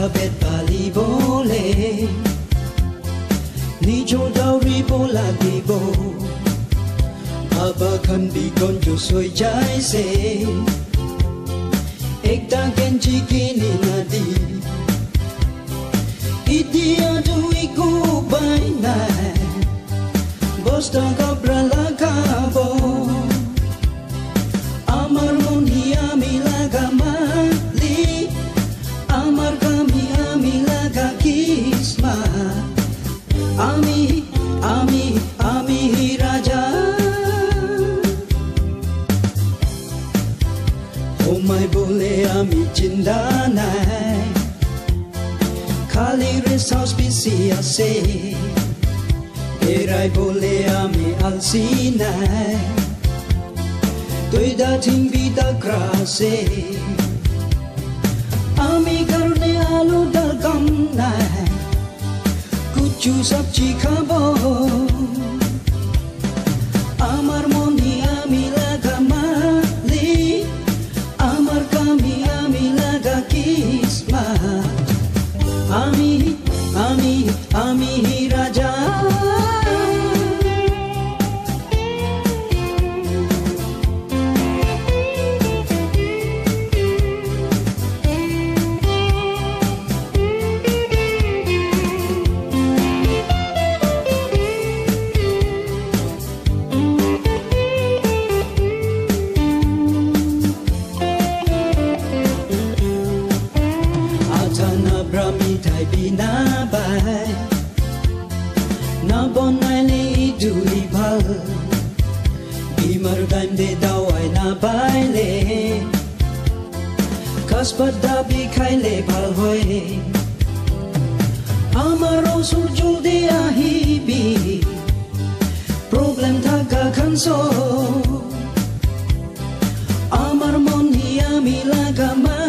sabet bali bole ni cho dau ri bola di bo aba khan di con jo soi chai se ek ta ken chi ki ni na di idia do i go by night bosta ka brala আমি আমি চিন্তা নাই খালি রেসাউস পিসি আছে এরাই বলে আমি আলসি নাই তুই দা চিনবি দা আমি চুষাব চিখাব আমার মনি আমি লাগা মালি আমার কামি আমি লাগা কিসমা আমি আমি আমি রাজা जन ब्रह्मडाइ बिना बाए न बन्ने ई जुडी भा बिमार दन्दे दवाइ न बाले कसपद डाबी काइले फल होए अमरो सुरजु दि आही बि प्रॉब्लम थाका कन्सो अमर मन निया मिलागा